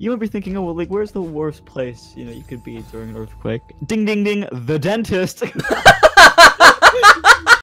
You might be thinking, oh well, like where's the worst place you know you could be during an earthquake? Ding ding ding, the dentist.